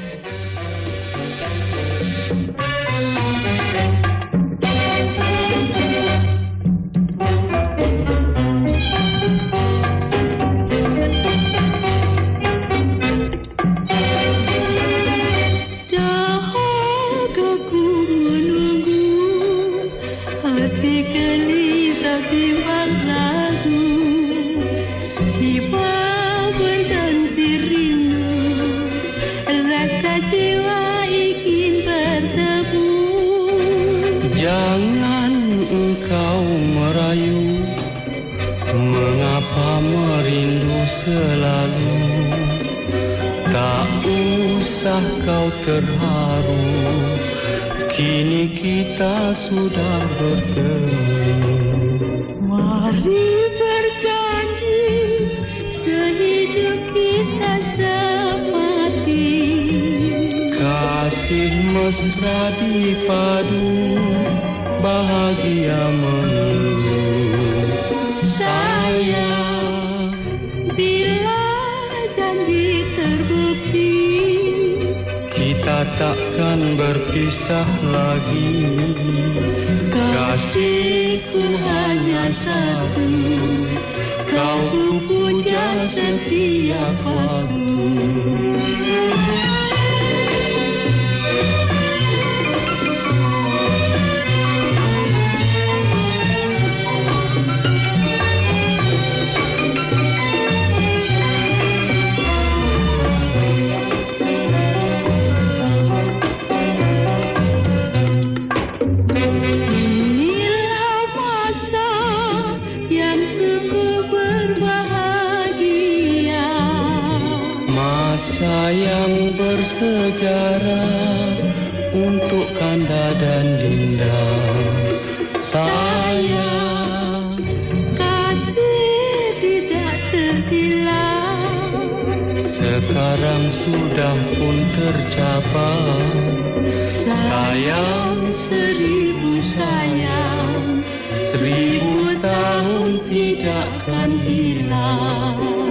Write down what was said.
Música Jangan engkau merayu. Mengapa merindu selalu? Tak usah kau terharu. Kini kita sudah bertemu. Mari berjanji Sehidup kita semati Kasih mesra dipadu Bahagia menunggu. Sayang Bila janji terbukti Kita takkan berpisah lagi. Kasihku hanya satu. Kau ku puja setiap Masa yang bersejarah Untuk Kanda dan Dinda Sayang Kasih tidak terhilang Sekarang sudah pun tercapai. Sayang seribu sayang Seribu tahun tidak akan hilang